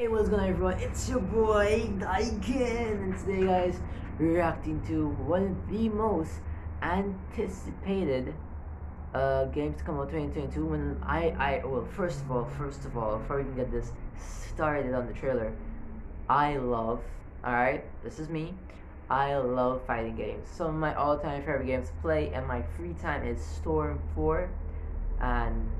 Hey, what's going on, everyone? It's your boy Daiken, and today, guys, reacting to one of the most anticipated uh, games to come out 2022. When I, I, well, first of all, first of all, before we can get this started on the trailer, I love, alright, this is me. I love fighting games. Some of my all-time favorite games to play and my free time is Storm 4 and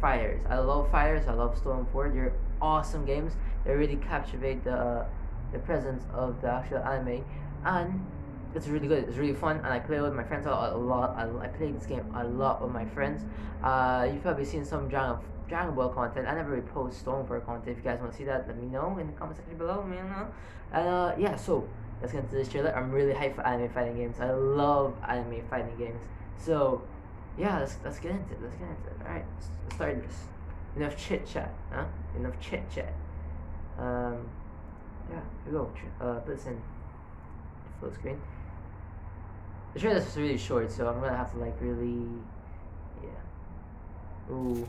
FighterZ. I love FighterZ. I love Storm 4. They're awesome games. They really captivate the the presence of the actual anime, and it's really good. It's really fun, and I play with my friends a lot. I, I play this game a lot with my friends. Uh, you've probably seen some Dragon Dragon Ball content. I never really post 4 content. If you guys want to see that, let me know in the comment section below. Me know. And uh, yeah, so let's get into this trailer. I'm really hyped for anime fighting games. I love anime fighting games. So yeah, let's let's get into it. Let's get into it. All right, let's start this. Enough chit chat, huh? Enough chit chat. Um, yeah, here we go. Uh, in full screen. The trailer is really short, so I'm gonna have to like really, yeah. Ooh,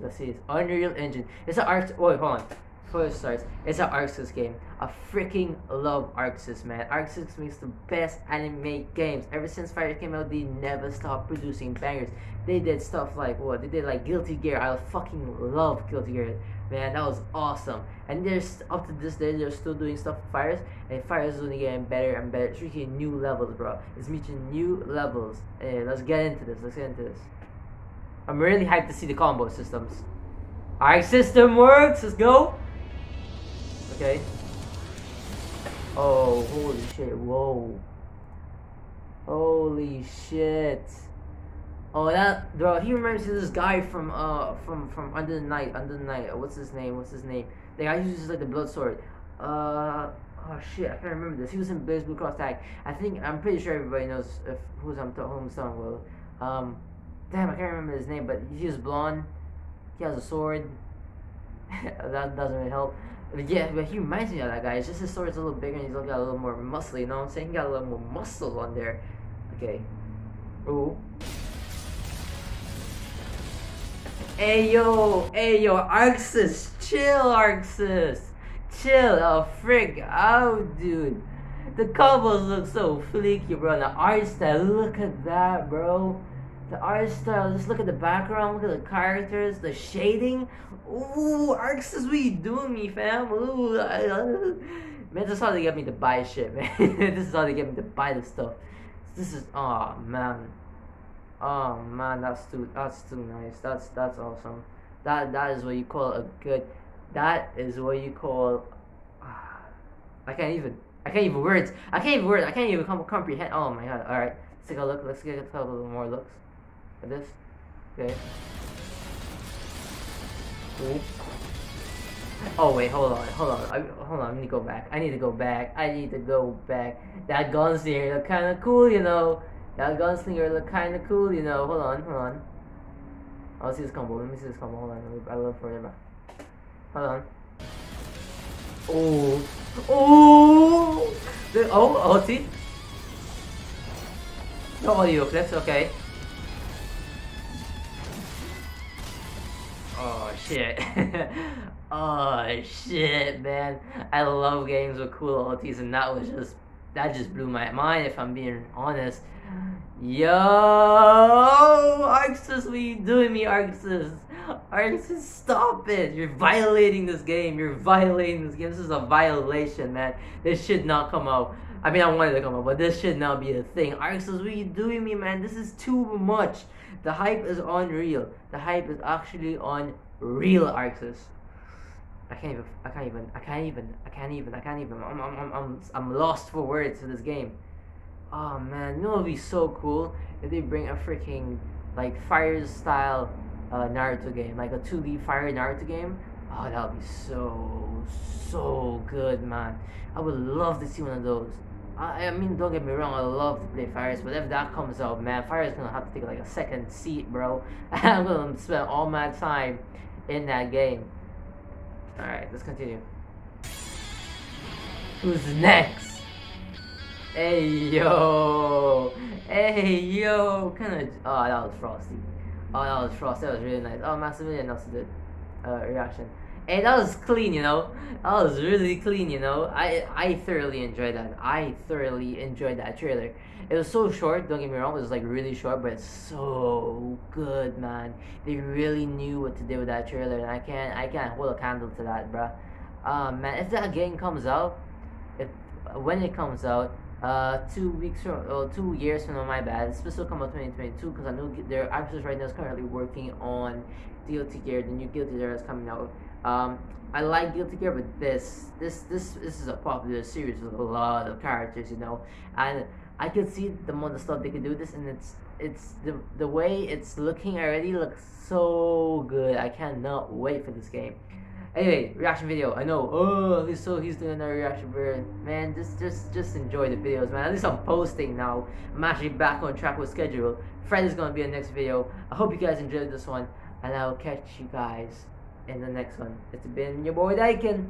let's see. It's Unreal Engine. It's an art. Wait, hold on before it starts, it's an Arc Sys game. I freaking love Arc Sys, man. Arc Sys makes the best anime games. Ever since Fire came out, they never stopped producing bangers. They did stuff like what? They did like Guilty Gear. I fucking love Guilty Gear. Man, that was awesome. And there's up to this day, they're still doing stuff with FighterZ, and FighterZ is only getting better and better. It's reaching new levels, bro. It's reaching new levels. Hey, let's get into this. Let's get into this. I'm really hyped to see the combo systems. Our system works. Let's go. Okay. Oh, holy shit. Whoa. Holy shit. Oh, that bro. He reminds me of this guy from uh from from Under the Night. Under the Night. What's his name? What's his name? The guy who uses like the blood sword. Uh oh shit. I can't remember this. He was in BlazBlue Cross Tag. I think I'm pretty sure everybody knows if who's I'm who I'm talking about. Um, damn, I can't remember his name, but he's blonde. He has a sword. that doesn't really help. Yeah, but he reminds me of that guy. It's just his sword's a little bigger and he's got a little more muscly, you know what I'm saying? He got a little more muscle on there. Okay. Ooh. Hey yo, hey yo, Arc Sys, chill Arc Sys. Chill, oh frig out, dude. The combos look so fleeky, bro. The art style, look at that, bro. The art style, just look at the background, look at the characters, the shading. Ooh, Arc Sys what you doing me, fam? Ooh, I, man, this is how they get me to buy shit, man. this is how they get me to buy the stuff. This is, oh man, oh man, that's too, that's too nice. That's that's awesome. That that is what you call a good. That is what you call. Uh, I can't even. I can't even words. I can't even words. I can't even comprehend. Oh my god! All right, let's take a look. Let's get a couple more looks this. Okay. Ooh. Oh wait, hold on, hold on, I, hold on. I need to go back. I need to go back. I need to go back. That gunslinger look kind of cool, you know. That gunslinger look kind of cool, you know. Hold on, hold on. I'll see this combo. Let me see this combo. Hold on. I love for back. Hold on. Oh, oh, the, oh, oh, see. No audio clips. Okay. Oh shit. oh shit, man. I love games with cool ultis and that was just that just blew my mind if I'm being honest. Yo Arc Sys, what are you doing me, Arc Sys? Arc Sys, stop it! You're violating this game. You're violating this game. This is a violation, man. This should not come out. I mean, I wanted to come up, but this should not be a thing. Sys, what are you doing me, man? This is too much. The hype is unreal. The hype is actually on real Arc I can't even. I can't even. I can't even. I can't even. I can't even. I'm. I'm. I'm. I'm lost for words to this game. Oh man, you know it'd be so cool if they bring a freaking like fire style uh, Naruto game, like a 2D fire Naruto game. Oh, that would be so so good, man. I would love to see one of those. I, I mean, don't get me wrong, I love to play FighterZ, but if that comes out, man, FighterZ gonna have to take like a second seat, bro. I'm gonna spend all my time in that game. Alright, let's continue. Who's next? Hey yo! Hey yo! Kinda. Oh, that was Frosty. Oh, that was Frosty. That was really nice. Oh, Maximilian also did uh, reaction. And that was clean, you know. That was really clean, you know. I I thoroughly enjoyed that. I thoroughly enjoyed that trailer. It was so short. Don't get me wrong. It was like really short, but it's so good, man. They really knew what to do with that trailer, and I can't I can't hold a candle to that, bruh. Um, man, if that game comes out, if when it comes out, uh, two weeks from, two years from now, my bad. It's supposed to come out 2022 because I know their actors right now is currently working on Guilty Gear, the new Guilty Gear is coming out. Um, I like Guilty Gear, but this, this, this, this is a popular series with a lot of characters, you know, and I can see the amount of stuff they could do this, and it's, it's the the way it's looking already looks so good. I cannot wait for this game. Anyway, reaction video. I know. Oh, he's so he's doing another reaction video. Man, just just just enjoy the videos, man. At least I'm posting now. I'm actually back on track with schedule. Friday's gonna be the next video. I hope you guys enjoyed this one, and I will catch you guys in the next one. It's been your boy Daiken.